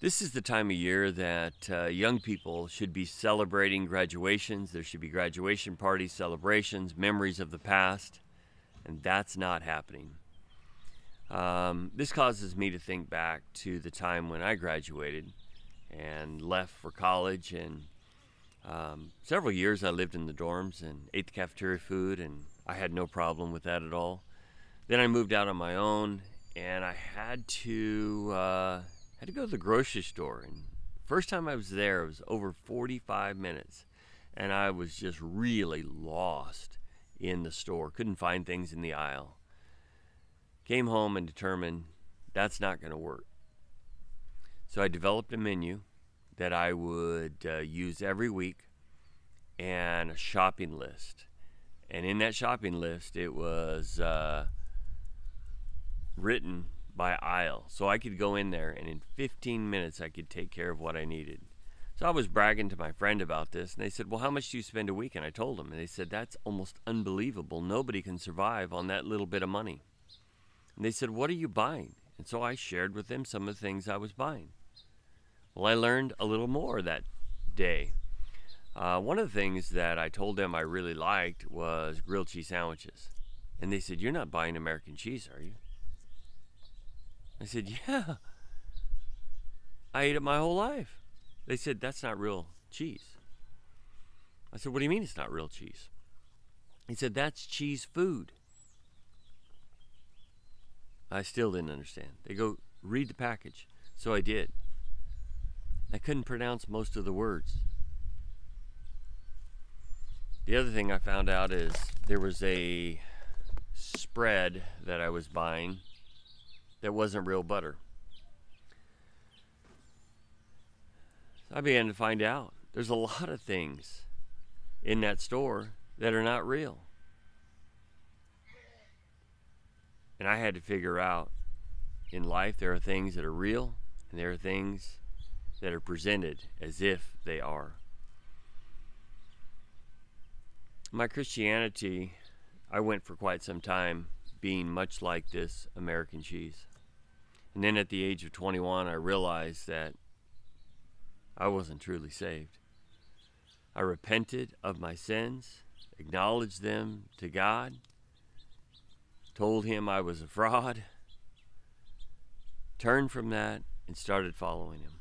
This is the time of year that uh, young people should be celebrating graduations. There should be graduation parties, celebrations, memories of the past, and that's not happening. Um, this causes me to think back to the time when I graduated and left for college. And um, several years I lived in the dorms and ate the cafeteria food, and I had no problem with that at all. Then I moved out on my own, and I had to. Uh, had to go to the grocery store and first time I was there it was over 45 minutes and I was just really lost in the store. Couldn't find things in the aisle. Came home and determined that's not going to work. So I developed a menu that I would uh, use every week and a shopping list. And in that shopping list it was uh, written by aisle. So I could go in there and in 15 minutes I could take care of what I needed. So I was bragging to my friend about this and they said, Well, how much do you spend a week? And I told them, and they said, That's almost unbelievable. Nobody can survive on that little bit of money. And they said, What are you buying? And so I shared with them some of the things I was buying. Well, I learned a little more that day. Uh, one of the things that I told them I really liked was grilled cheese sandwiches. And they said, You're not buying American cheese, are you? I said, Yeah. I ate it my whole life. They said, That's not real cheese. I said, What do you mean it's not real cheese? He said, That's cheese food. I still didn't understand. They go, Read the package. So I did. I couldn't pronounce most of the words. The other thing I found out is there was a spread that I was buying that wasn't real butter. So I began to find out there's a lot of things in that store that are not real. And I had to figure out in life there are things that are real and there are things that are presented as if they are. My Christianity, I went for quite some time being much like this American cheese. And then at the age of 21, I realized that I wasn't truly saved. I repented of my sins, acknowledged them to God, told Him I was a fraud, turned from that, and started following Him.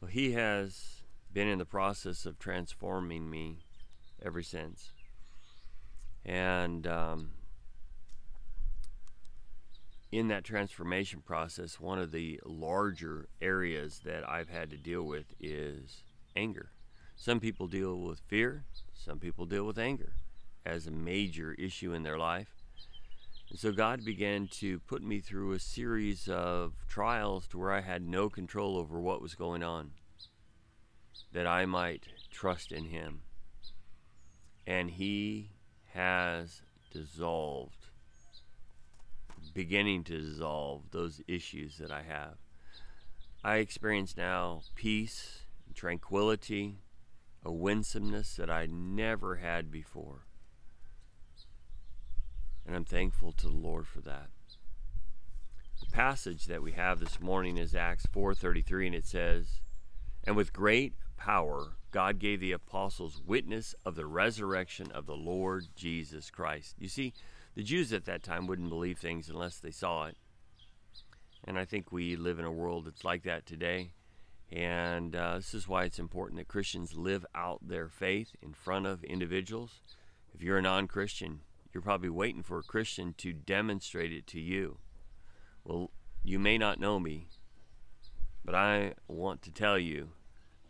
Well, He has been in the process of transforming me ever since. And um, in that transformation process, one of the larger areas that I've had to deal with is anger. Some people deal with fear, some people deal with anger as a major issue in their life. And so God began to put me through a series of trials to where I had no control over what was going on, that I might trust in Him. And He has dissolved beginning to dissolve those issues that I have. I experience now peace, tranquility, a winsomeness that I never had before. And I'm thankful to the Lord for that. The passage that we have this morning is Acts 4:33 and it says, "And with great power God gave the apostles witness of the resurrection of the Lord Jesus Christ." You see, the Jews at that time wouldn't believe things unless they saw it. And I think we live in a world that's like that today. And uh, this is why it's important that Christians live out their faith in front of individuals. If you're a non Christian, you're probably waiting for a Christian to demonstrate it to you. Well, you may not know me, but I want to tell you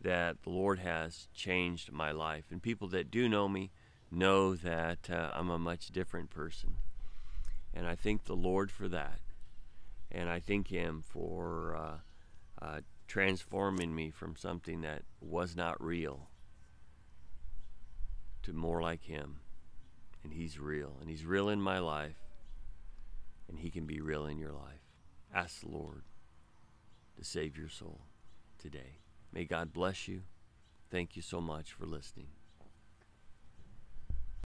that the Lord has changed my life. And people that do know me know that uh, I'm a much different person. And I thank the Lord for that. And I thank Him for uh, uh, transforming me from something that was not real to more like Him. And He's real. And He's real in my life. And He can be real in your life. Ask the Lord to save your soul today. May God bless you. Thank you so much for listening.